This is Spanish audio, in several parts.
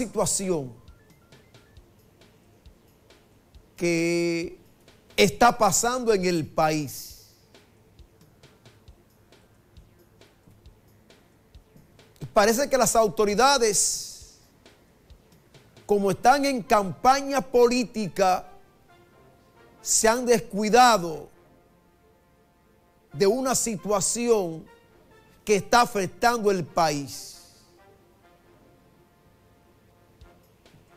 situación que está pasando en el país. Parece que las autoridades, como están en campaña política, se han descuidado de una situación que está afectando el país.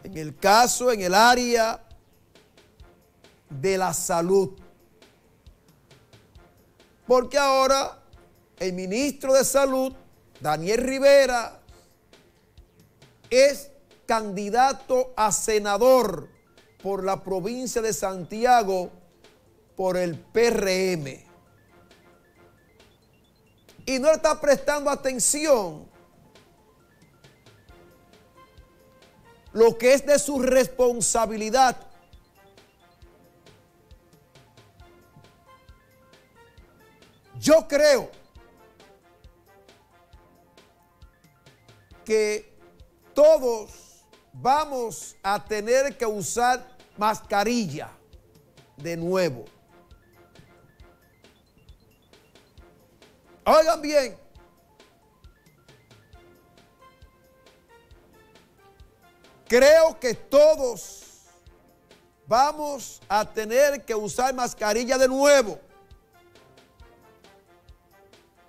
En el caso, en el área de la salud. Porque ahora el ministro de Salud, Daniel Rivera, es candidato a senador por la provincia de Santiago por el PRM. Y no está prestando atención lo que es de su responsabilidad. Yo creo que todos vamos a tener que usar mascarilla de nuevo. Oigan bien. Creo que todos vamos a tener que usar mascarilla de nuevo.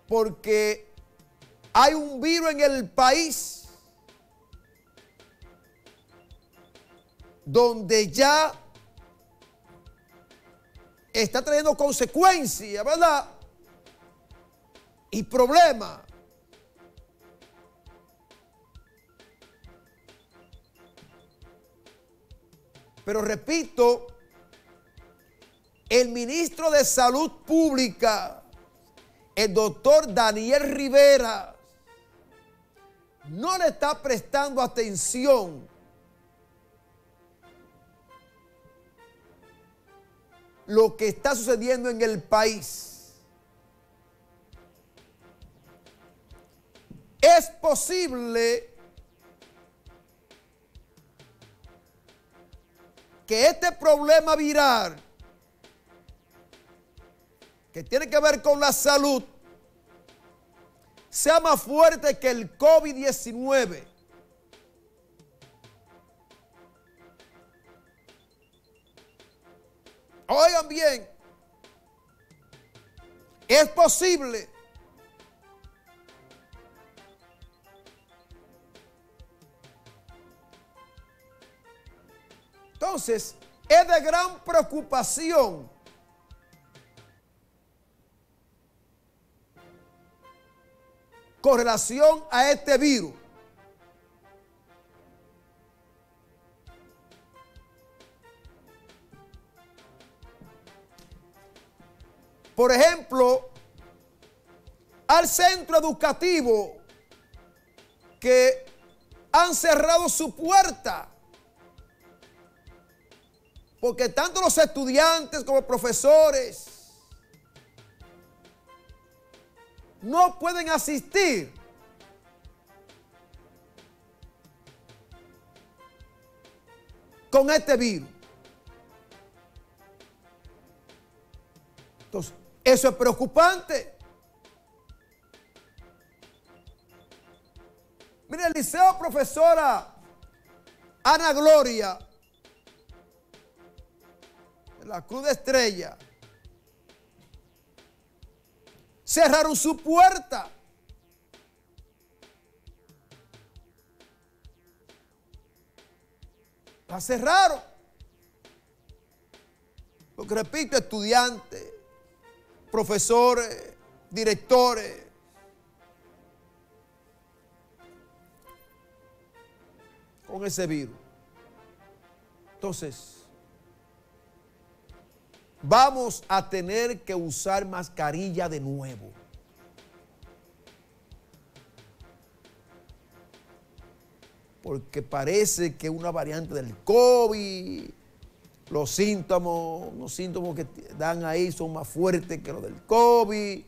Porque hay un virus en el país donde ya está trayendo consecuencias, ¿verdad? Y problemas. Pero repito, el ministro de Salud Pública, el doctor Daniel Rivera, no le está prestando atención lo que está sucediendo en el país. Es posible que este problema viral, que tiene que ver con la salud, sea más fuerte que el COVID-19. Oigan bien, es posible Entonces, es de gran preocupación con relación a este virus. Por ejemplo, al centro educativo que han cerrado su puerta. Porque tanto los estudiantes como profesores no pueden asistir. con este virus. Entonces, eso es preocupante. Mire, el liceo profesora Ana Gloria, la Cruz de Estrella, cerraron su puerta. La cerraron. Porque repito, estudiantes, profesores, directores. Con ese virus. Entonces, vamos a tener que usar mascarilla de nuevo. Porque parece que una variante del COVID, los síntomas, los síntomas que dan ahí son más fuertes que los del COVID,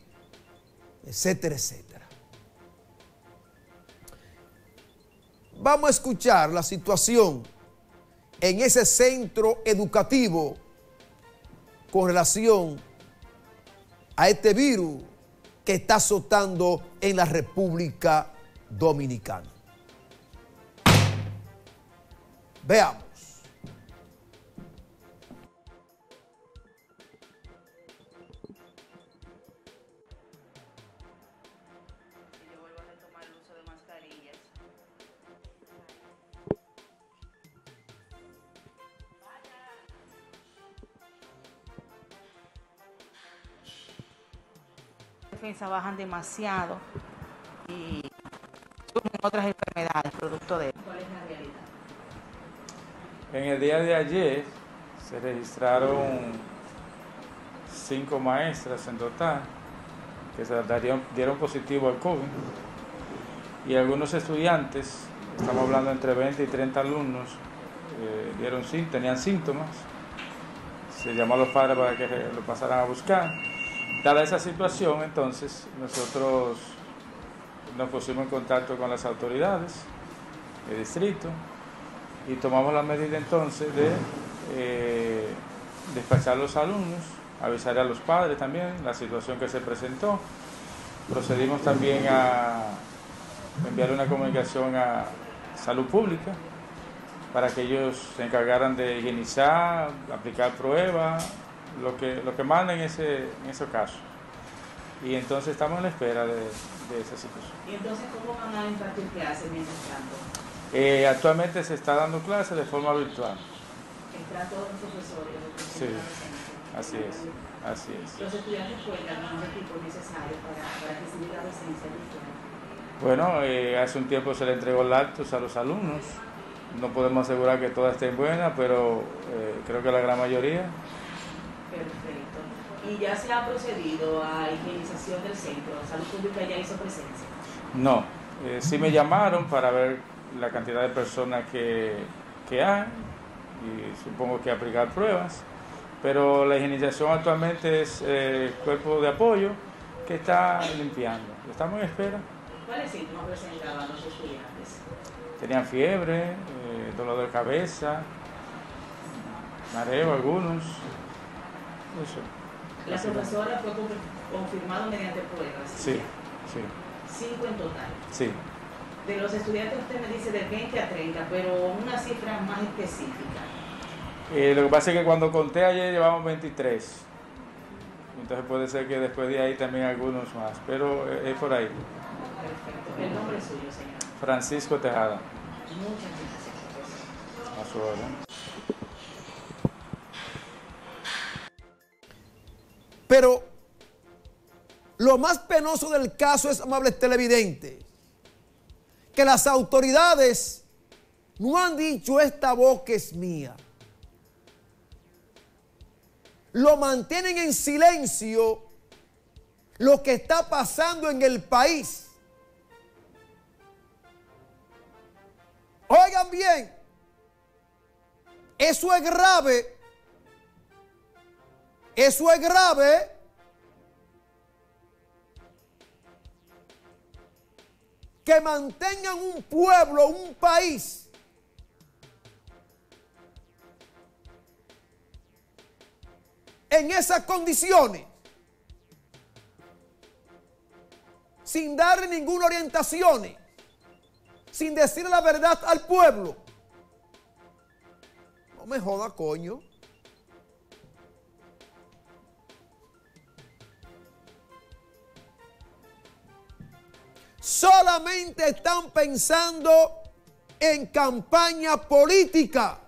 etcétera, etcétera. Vamos a escuchar la situación en ese centro educativo con relación a este virus que está azotando en la República Dominicana. Veamos. Defensa bajan demasiado y surgen otras enfermedades producto de ¿Cuál es la realidad? En el día de ayer se registraron cinco maestras en total que se dieron, dieron positivo al COVID y algunos estudiantes, estamos hablando entre 20 y 30 alumnos, eh, dieron, tenían síntomas. Se llamó a los padres para que lo pasaran a buscar Dada esa situación, entonces, nosotros nos pusimos en contacto con las autoridades del distrito y tomamos la medida entonces de eh, despachar a los alumnos, avisar a los padres también la situación que se presentó. Procedimos también a enviar una comunicación a salud pública para que ellos se encargaran de higienizar, aplicar pruebas, lo que, lo que manda en ese, en ese caso. Y entonces estamos en la espera de, de esa situación. ¿Y entonces cómo van a impartir clases mientras tanto? Eh, actualmente se está dando clases de forma virtual. ¿Están todos los profesores? Sí, así es, así es. ¿Los estudiantes cuentan con los equipos necesarios para, para recibir la docencia virtual? Bueno, eh, hace un tiempo se le entregó lactos a los alumnos. No podemos asegurar que todas estén buenas, pero eh, creo que la gran mayoría. ¿Y ya se ha procedido a higienización del centro? ¿Salud Pública ya hizo presencia? No, eh, sí me llamaron para ver la cantidad de personas que, que hay y supongo que aplicar pruebas, pero la higienización actualmente es eh, cuerpo de apoyo que está limpiando. Estamos en espera. ¿Cuáles síntomas presentaban los estudiantes? Tenían fiebre, eh, dolor de cabeza, mareo algunos, la profesora fue confirmado mediante pruebas. Sí, sí. Cinco en total. Sí. De los estudiantes usted me dice de 20 a 30, pero una cifra más específica. Eh, lo que pasa es que cuando conté ayer llevamos 23. Entonces puede ser que después de ahí también algunos más, pero es por ahí. Perfecto. ¿El nombre suyo, señor? Francisco Tejada. Muchas gracias. A su orden. Pero lo más penoso del caso es, amables televidentes, que las autoridades no han dicho esta que es mía. Lo mantienen en silencio lo que está pasando en el país. Oigan bien, eso es grave eso es grave. Que mantengan un pueblo, un país. En esas condiciones. Sin darle ninguna orientación. Sin decir la verdad al pueblo. No me joda, coño. Solamente están pensando en campaña política.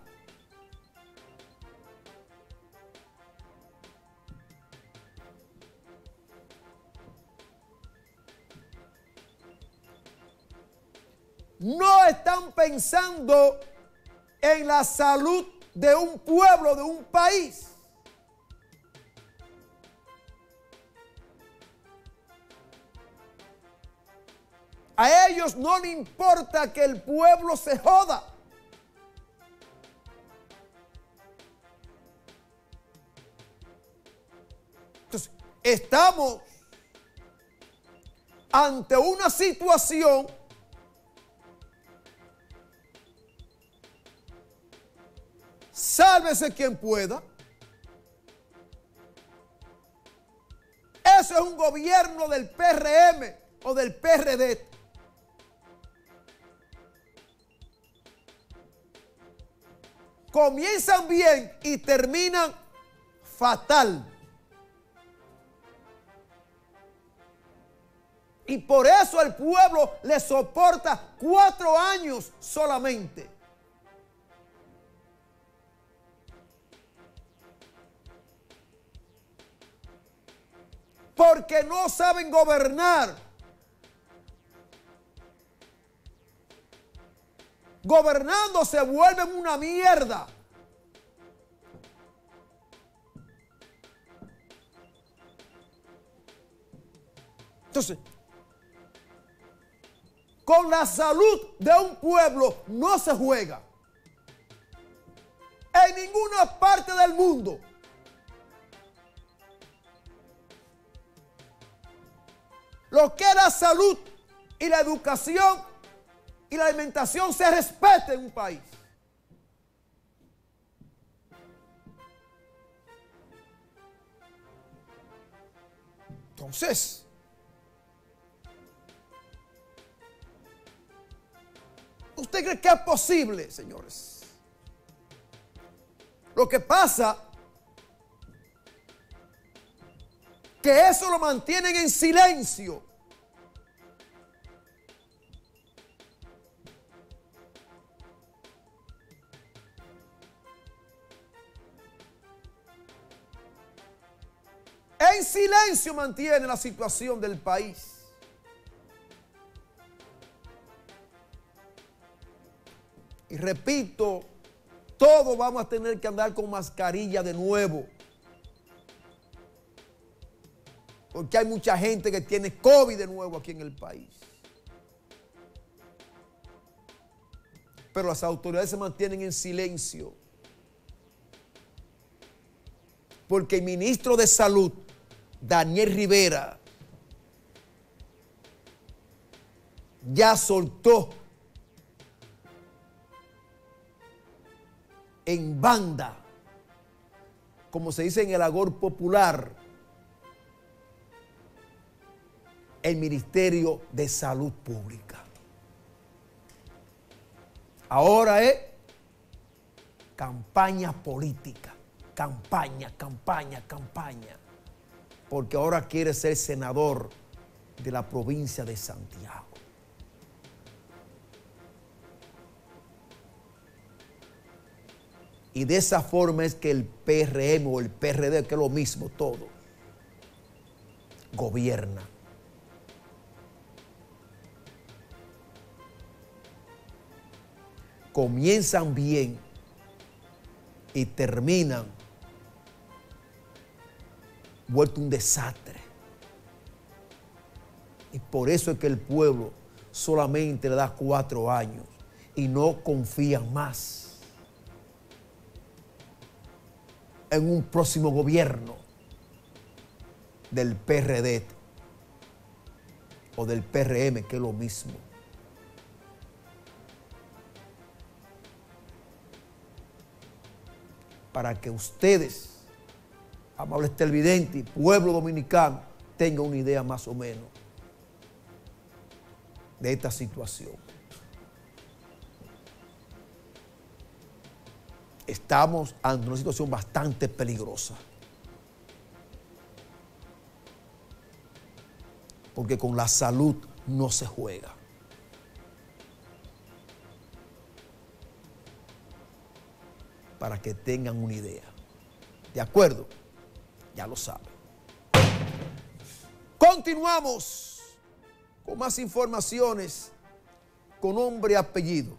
No están pensando en la salud de un pueblo, de un país. A ellos no le importa que el pueblo se joda. Entonces, estamos ante una situación sálvese quien pueda. Eso es un gobierno del PRM o del PRD. Comienzan bien y terminan fatal. Y por eso el pueblo le soporta cuatro años solamente. Porque no saben gobernar. Gobernando se vuelven una mierda. Entonces, con la salud de un pueblo no se juega. En ninguna parte del mundo. Lo que es la salud y la educación y la alimentación se respete en un país. Entonces, ¿usted cree que es posible, señores? Lo que pasa que eso lo mantienen en silencio. En silencio mantiene la situación del país. Y repito, todos vamos a tener que andar con mascarilla de nuevo. Porque hay mucha gente que tiene COVID de nuevo aquí en el país. Pero las autoridades se mantienen en silencio. Porque el ministro de Salud, Daniel Rivera, ya soltó en banda, como se dice en el agor popular, el Ministerio de Salud Pública. Ahora es campaña política, campaña, campaña, campaña, porque ahora quiere ser senador de la provincia de Santiago. Y de esa forma es que el PRM o el PRD, que es lo mismo todo, gobierna. Comienzan bien y terminan vuelto un desastre. Y por eso es que el pueblo solamente le da cuatro años y no confían más en un próximo gobierno del PRD o del PRM, que es lo mismo. Para que ustedes, amables televidentes pueblo dominicano, tengan una idea más o menos de esta situación. estamos ante una situación bastante peligrosa. Porque con la salud no se juega. Para que tengan una idea. ¿De acuerdo? Ya lo saben. Continuamos con más informaciones con nombre y apellido.